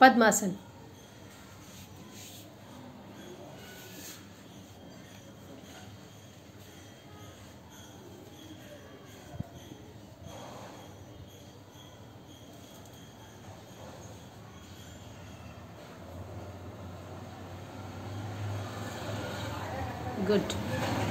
पद्मासन। Good.